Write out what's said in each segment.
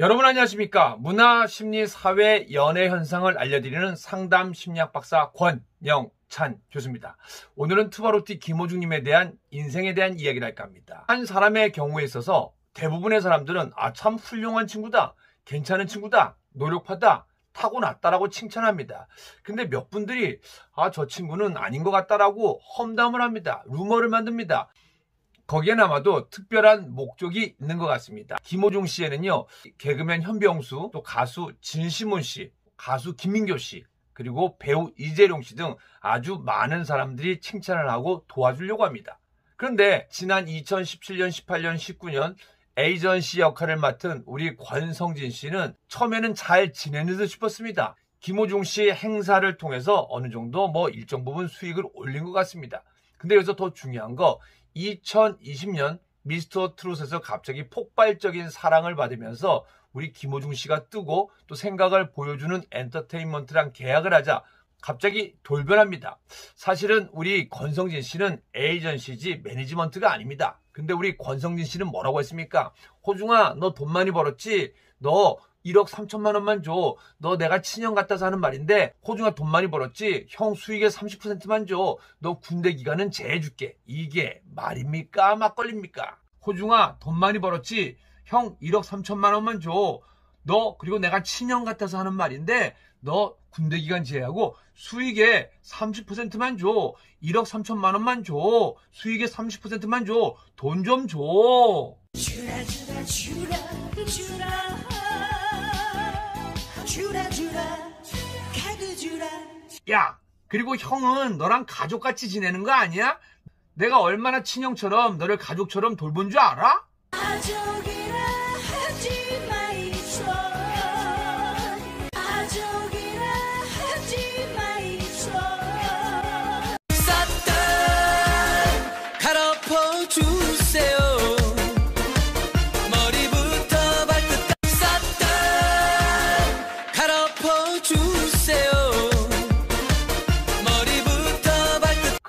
여러분 안녕하십니까? 문화, 심리, 사회, 연애 현상을 알려드리는 상담 심리학 박사 권영찬 교수입니다. 오늘은 투바로티 김호중님에 대한 인생에 대한 이야기를 할까 합니다. 한 사람의 경우에 있어서 대부분의 사람들은 아 참 훌륭한 친구다, 괜찮은 친구다, 노력하다, 타고났다라고 칭찬합니다. 근데 몇 분들이 아 저 친구는 아닌 것 같다라고 험담을 합니다. 루머를 만듭니다. 거기엔 아마도 특별한 목적이 있는 것 같습니다. 김호중 씨에는요, 개그맨 현병수, 또 가수 진시몬 씨, 가수 김민교 씨, 그리고 배우 이재룡 씨 등 아주 많은 사람들이 칭찬을 하고 도와주려고 합니다. 그런데 지난 2017년, 18년, 19년 에이전시 역할을 맡은 우리 권성진 씨는 처음에는 잘 지내는 듯 싶었습니다. 김호중 씨 행사를 통해서 어느 정도 뭐 일정 부분 수익을 올린 것 같습니다. 근데 여기서 더 중요한 거 2020년 미스터 트롯에서 갑자기 폭발적인 사랑을 받으면서 우리 김호중 씨가 뜨고 또 생각을 보여주는 엔터테인먼트랑 계약을 하자 갑자기 돌변합니다. 사실은 우리 권성진 씨는 에이전시지 매니지먼트가 아닙니다. 근데 우리 권성진 씨는 뭐라고 했습니까? 호중아, 너 돈 많이 벌었지? 너 1억 3천만 원만 줘. 너 내가 친형 같아서 하는 말인데 호중아 돈 많이 벌었지? 형 수익의 30%만 줘. 너 군대 기간은 재해줄게. 이게 말입니까? 막걸립니까? 호중아 돈 많이 벌었지? 형 1억 3천만 원만 줘. 너 그리고 내가 친형 같아서 하는 말인데 너 군대 기간 제외하고 수익의 30%만 줘. 1억 3천만 원만 줘. 수익의 30%만 줘. 돈 좀 줘. 주라 주라 주라 주라 주라 주라 카드 주라 야 그리고 형은 너랑 가족같이 지내는 거 아니야? 내가 얼마나 친형처럼 너를 가족처럼 돌본 줄 알아? 가족이라 하지 마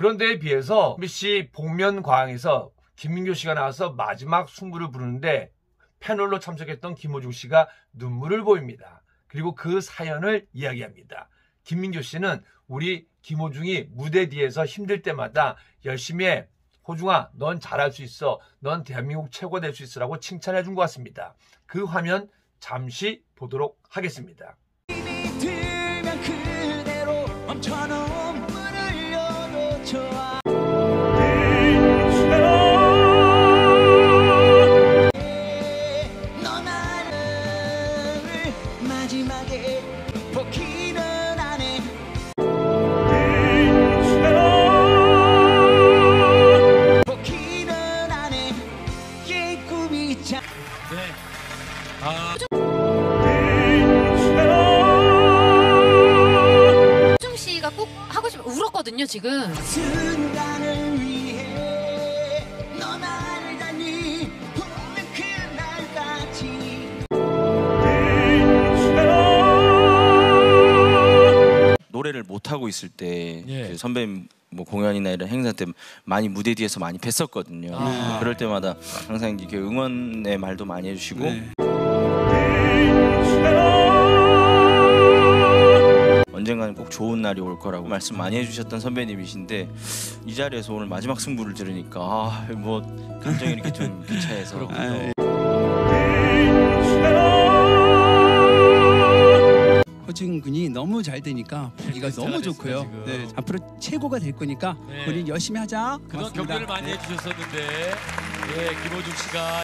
그런 데에 비해서 MBC 복면과왕에서 김민교 씨가 나와서 마지막 승부를 부르는데 패널로 참석했던 김호중 씨가 눈물을 보입니다. 그리고 그 사연을 이야기합니다. 김민교 씨는 우리 김호중이 무대 뒤에서 힘들 때마다 열심히 해. 호중아, 넌 잘할 수 있어. 넌 대한민국 최고 될 수 있으라고 칭찬해 준 것 같습니다. 그 화면 잠시 보도록 하겠습니다. 울었거든요 지금 노래를 못 하고 있을 때 예. 그 선배님 뭐 공연이나 이런 행사 때 많이 무대 뒤에서 많이 뵀었거든요. 아. 그럴 때마다 항상 이렇게 응원의 말도 많이 해주시고. 네. 언젠가는 꼭 좋은 날이 올 거라고 말씀 많이 해주셨던 선배님이신데 이 자리에서 오늘 마지막 승부를 들으니까 아, 뭐 감정이 이렇게 좀 기차에서 허준 군이 너무 잘 되니까 보기가 너무 좋고요. 네, 앞으로 최고가 될 거니까 네. 우리 열심히 하자. 그런 격려를 많이 네. 해주셨었는데 예, 김호중 씨가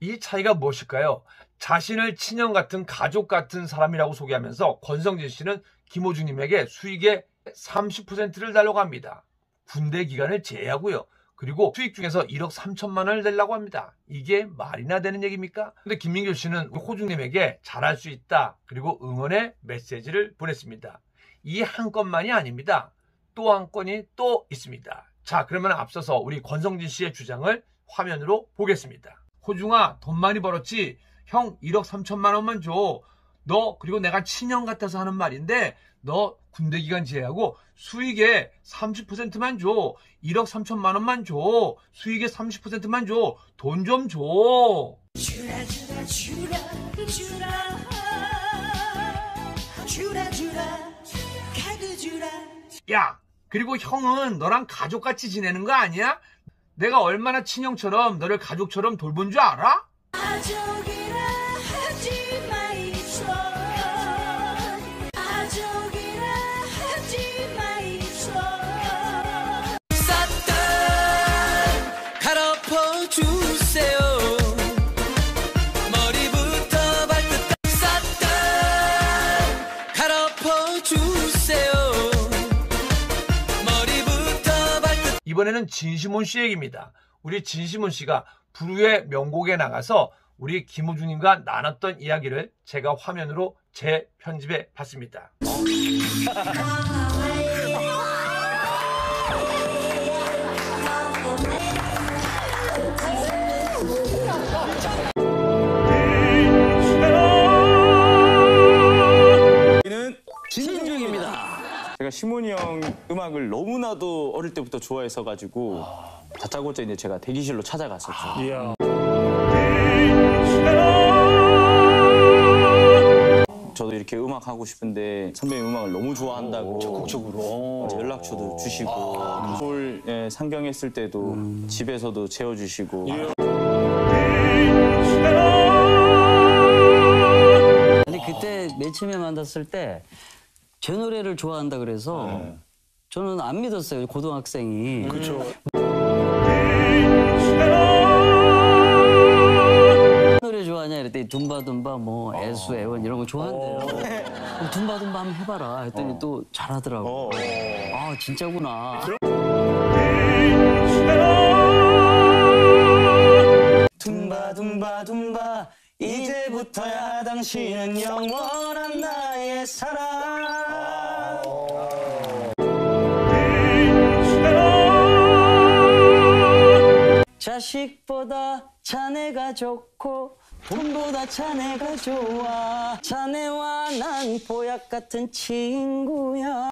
이 차이가 무엇일까요? 자신을 친형 같은 가족 같은 사람이라고 소개하면서 권성진 씨는 김호중님에게 수익의 30%를 달라고 합니다. 군대 기간을 제외하고요. 그리고 수익 중에서 1억 3천만 원을 내려고 합니다. 이게 말이나 되는 얘기입니까? 근데 김민규 씨는 호중님에게 잘할 수 있다. 그리고 응원의 메시지를 보냈습니다. 이 한 건만이 아닙니다. 또 한 건이 또 있습니다. 자, 그러면 앞서서 우리 권성진 씨의 주장을 화면으로 보겠습니다. 호중아, 돈 많이 벌었지? 형 1억 3천만 원만 줘. 너 그리고 내가 친형 같아서 하는 말인데 너 군대 기간 제외하고 수익의 30%만 줘. 1억 3천만 원만 줘. 수익의 30%만 줘. 돈 좀 줘. 주라 주라 주라 주라 주라 주라 카드 주라 야 그리고 형은 너랑 가족같이 지내는 거 아니야? 내가 얼마나 친형처럼 너를 가족처럼 돌본 줄 알아? 가족이라 하지 마이소. 가족이라 하지 마이소. 싹다 갈아엎어 주세요. 머리부터 발끝까지 싹다 갈아엎어 주세요. 머리부터 발끝 이번에는 진시몬 씨 얘기입니다. 우리 진시몬 씨가 불후의 명곡에 나가서 우리 김호중님과 나눴던 이야기를 제가 화면으로 재편집해 봤습니다. 제가 시몬이 형 음악을 너무나도 어릴 때부터 좋아해서 가지고 다짜고짜 이제 제가 대기실로 찾아갔었죠. 저도 이렇게 음악 하고 싶은데 선배님 음악을 너무 좋아한다고 적극적으로? 연락처도 주시고 서울 예, 상경했을 때도 집에서도 재워주시고. 아니 그때 맨 처음에 만났을 때 제 노래를 좋아한다 그래서 저는 안 믿었어요 고등학생이. 그렇죠. 둠바둠바 뭐 애수 애원 이런 거 좋아한대요. 그럼 둠바둠바 한번 해봐라. 했더니 또 잘하더라고. 아 진짜구나. 둠바 둠바 이제부터야 당신은 영원한 나의 사랑. 자식보다 자네가 좋고 돈보다 자네가 좋아 자네와 난 보약 같은 친구야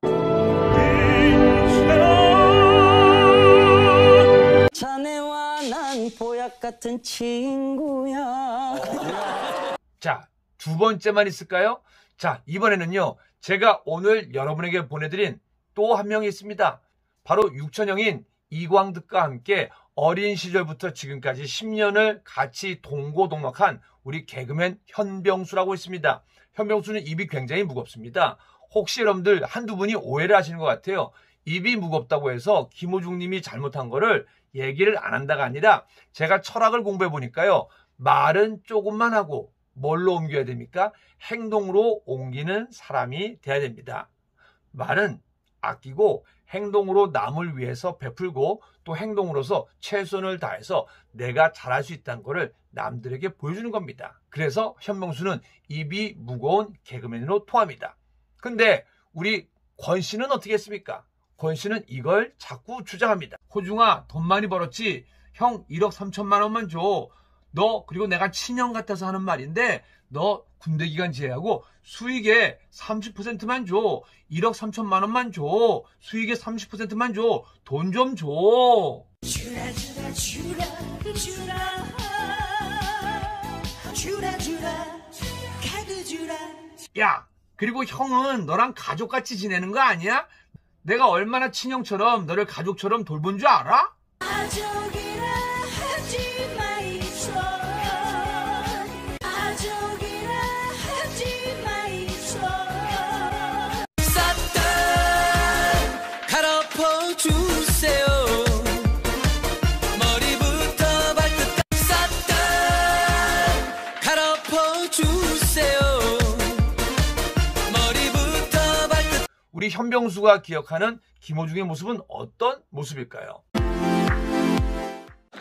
자네와 난 보약 같은 친구야 자, 두 번째만 있을까요? 자, 이번에는요, 제가 오늘 여러분에게 보내드린 또 한 명이 있습니다. 바로 육천형인 이광득과 함께 어린 시절부터 지금까지 10년을 같이 동고동락한 우리 개그맨 현병수라고 있습니다. 현병수는 입이 굉장히 무겁습니다. 혹시 여러분들 한두 분이 오해를 하시는 것 같아요. 입이 무겁다고 해서 김호중 님이 잘못한 거를 얘기를 안 한다가 아니라 제가 철학을 공부해 보니까요. 말은 조금만 하고 뭘로 옮겨야 됩니까? 행동으로 옮기는 사람이 돼야 됩니다. 말은 아끼고 행동으로 남을 위해서 베풀고 또 행동으로서 최선을 다해서 내가 잘할 수 있다는 것을 남들에게 보여주는 겁니다. 그래서 현명수는 입이 무거운 개그맨으로 통합니다. 근데 우리 권 씨는 어떻게 했습니까? 권 씨는 이걸 자꾸 주장합니다. 호중아 돈 많이 벌었지? 형 1억 3천만 원만 줘. 너 그리고 내가 친형 같아서 하는 말인데 너 군대 기간 제외하고 수익의 30%만 줘. 1억 3천만 원만 줘. 수익의 30%만 줘. 돈 좀 줘. 주라 주라 주라 주라 주라 주라 카드 주라 야 그리고 형은 너랑 가족같이 지내는 거 아니야? 내가 얼마나 친형처럼 너를 가족처럼 돌본 줄 알아? 가족이 우리 현병수가 기억하는 김호중의 모습은 어떤 모습일까요?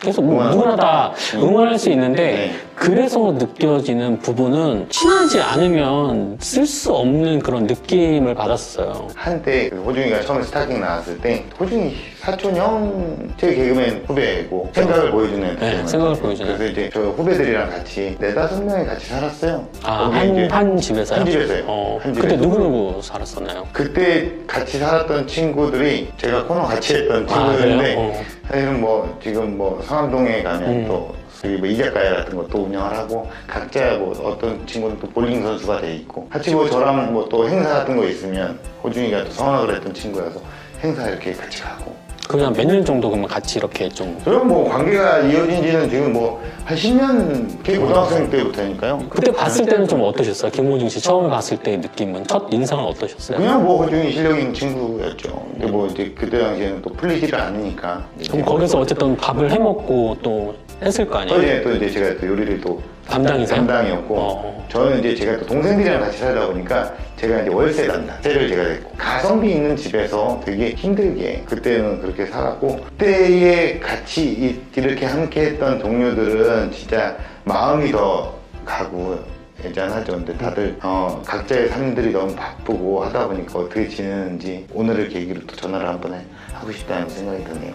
그래서 뭐 누구나 다 응원할 수 있는데 그래서 느껴지는 부분은 친하지 않으면 쓸 수 없는 그런 느낌을 받았어요. 한때 그 호중이가 처음에 스타킹 나왔을 때 호중이 사촌 형, 제 개그맨 후배고 생각을 보여주는 네. 생각을 보여주는. 그래서 이제 저 후배들이랑 같이 네 다섯 명이 같이 살았어요. 아, 한, 한 집에서요? 한 집에서요. 어, 한 그때 집에서. 누구누구 살았었나요? 그때 같이 살았던 친구들이 제가 코너 같이 했던 아, 친구들인데? 어. 사실은 뭐 지금 뭐 상암동에 가면 음. 또 저기 뭐 이자카야 같은 것도 운영을 하고 각자 뭐 어떤 친구는 또 볼링 선수가 돼 있고 같이 뭐 저랑 뭐 또 행사 같은 거 있으면 호중이가 또 성악을 했던 친구여서 행사 이렇게 같이 가고 그냥 몇 년 정도 그러면 같이 이렇게 좀 저는 뭐 관계가 이어진 지는 지금 뭐 한 10년 걔 고등학생 때부터니까요. 그때 봤을 때는 좀 어떠셨어요? 김호중 씨 처음에 봤을 때 느낌은 첫 인상은 어떠셨어요? 그냥 뭐 호중이 실력 있는 친구였죠. 근데 뭐 이제 그때 당시에는 또 풀리지를 않으니까. 그럼 거기서 어쨌든 밥을 해 먹고 또 했을 거또 아니에요? 이제 또 이제 제가 또 요리를 또 담당이세요? 담당이었고 어. 저는 이제 제가 또 동생들이랑 같이 살다 보니까 제가 이제 월세 담당세를 제가 했고 가성비 있는 집에서 되게 힘들게 그때는 그렇게 살았고 그때에 같이 이- 이렇게 함께 했던 동료들은 진짜 마음이 더 가고 애잔하죠. 근데 다들 어, 각자의 삶들이 너무 바쁘고 하다 보니까 어떻게 지내는지 오늘을 계기로 또 전화를 한번 해- 하고 싶다는 생각이 드네요.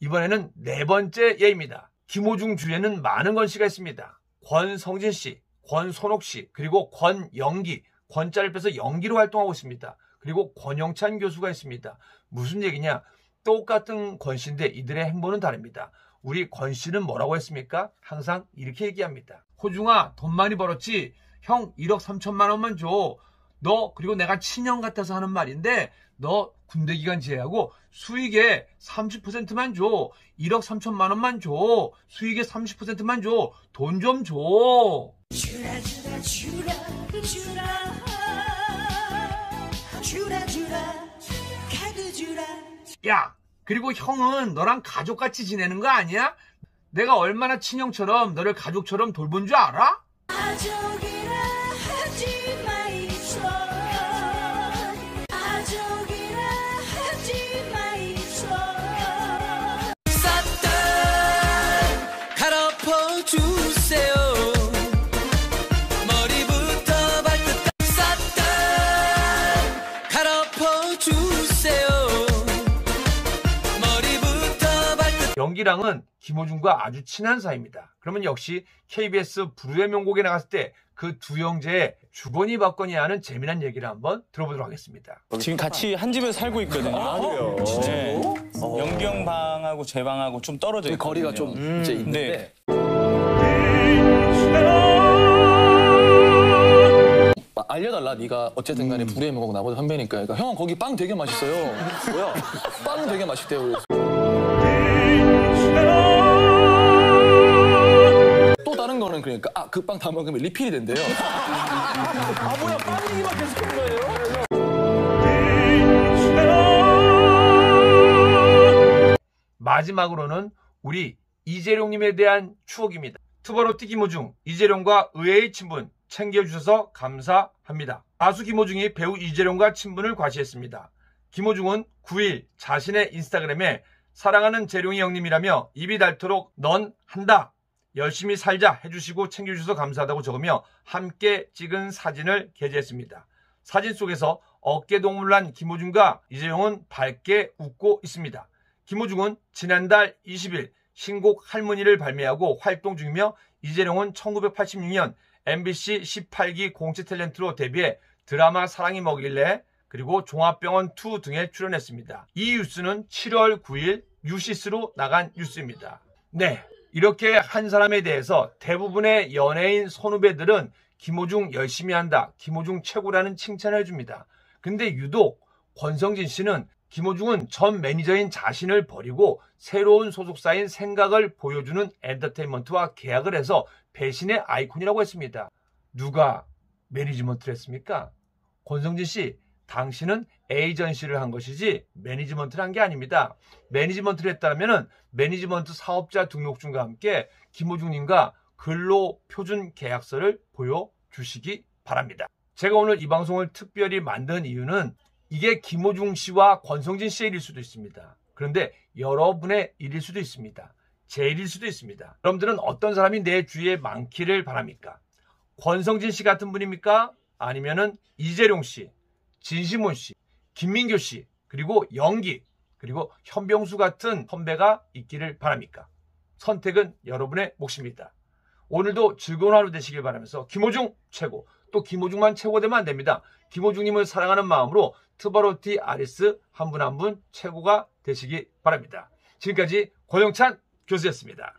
이번에는 네 번째 예입니다. 김호중 주에는 많은 권씨가 있습니다. 권성진 씨, 권선옥 씨, 그리고 권영기, 권자를 빼서 연기로 활동하고 있습니다. 그리고 권영찬 교수가 있습니다. 무슨 얘기냐? 똑같은 권씨인데 이들의 행보는 다릅니다. 우리 권씨는 뭐라고 했습니까? 항상 이렇게 얘기합니다. 호중아, 돈 많이 벌었지? 형 1억 3천만 원만 줘. 너 그리고 내가 친형 같아서 하는 말인데 너 군대 기간 제외하고 수익의 30%만 줘. 1억 3천만 원만 줘. 수익의 30%만 줘. 돈 좀 줘. 주라 주라 주라 주라 주라 주라 카드 주라 야, 그리고 형은 너랑 가족같이 지내는 거 아니야? 내가 얼마나 친형처럼 너를 가족처럼 돌본 줄 알아? 가족이 발끝 연기랑은 김호중과 아주 친한 사이입니다. 그러면 역시 KBS 불후의 명곡에 나갔을 때 그 두 형제의 주거니 받거니 하는 재미난 얘기를 한번 들어보도록 하겠습니다. 지금 같이 한 집에 살고 있거든요. 아, 그래요? 네. 연기 형 방하고 제 방하고 좀 떨어져 있거든요. 거리가 좀 이제 있는데. 네. 아, 알려달라 네가 어쨌든 간에 불의 먹고 나보다 선배니까 그러니까 형은 거기 빵 되게 맛있어요 뭐야 빵 되게 맛있대요 그래서 또 다른 거는 그러니까 아 그 빵 다 먹으면 리필이 된대요 아 뭐야 빵 얘기만 계속 하는 거예요 마지막으로는 우리 이재룡님에 대한 추억입니다. 투바로티 김호중, 이재룡과 의외의 친분 챙겨주셔서 감사합니다. 가수 김호중이 배우 이재룡과 친분을 과시했습니다. 김호중은 9일 자신의 인스타그램에 사랑하는 재룡이 형님이라며 입이 닳도록 넌 한다. 열심히 살자 해주시고 챙겨주셔서 감사하다고 적으며 함께 찍은 사진을 게재했습니다. 사진 속에서 어깨동무를 한 김호중과 이재용은 밝게 웃고 있습니다. 김호중은 지난달 20일 신곡 할머니를 발매하고 활동 중이며 이재룡은 1986년 MBC 18기 공채 탤런트로 데뷔해 드라마 사랑이 먹일래 그리고 종합병원2 등에 출연했습니다. 이 뉴스는 7월 9일 뉴시스로 나간 뉴스입니다. 네, 이렇게 한 사람에 대해서 대부분의 연예인 선후배들은 김호중 열심히 한다, 김호중 최고라는 칭찬을 해줍니다. 근데 유독 권성진 씨는 김호중은 전 매니저인 자신을 버리고 새로운 소속사인 생각을 보여주는 엔터테인먼트와 계약을 해서 배신의 아이콘이라고 했습니다. 누가 매니지먼트를 했습니까? 권성진 씨, 당신은 에이전시를 한 것이지 매니지먼트를 한 게 아닙니다. 매니지먼트를 했다면 매니지먼트 사업자 등록증과 함께 김호중님과 근로 표준 계약서를 보여주시기 바랍니다. 제가 오늘 이 방송을 특별히 만든 이유는 이게 김호중 씨와 권성진 씨의 일일 수도 있습니다. 그런데 여러분의 일일 수도 있습니다. 제 일일 수도 있습니다. 여러분들은 어떤 사람이 내 주위에 많기를 바랍니까? 권성진 씨 같은 분입니까? 아니면은 이재룡 씨, 진시몬 씨, 김민교 씨, 그리고 영기, 그리고 현병수 같은 선배가 있기를 바랍니까? 선택은 여러분의 몫입니다. 오늘도 즐거운 하루 되시길 바라면서 김호중 최고, 또 김호중만 최고 되면 안 됩니다. 김호중님을 사랑하는 마음으로 트바로티 아리스 한 분 한분 최고가 되시기 바랍니다. 지금까지 권영찬 교수였습니다.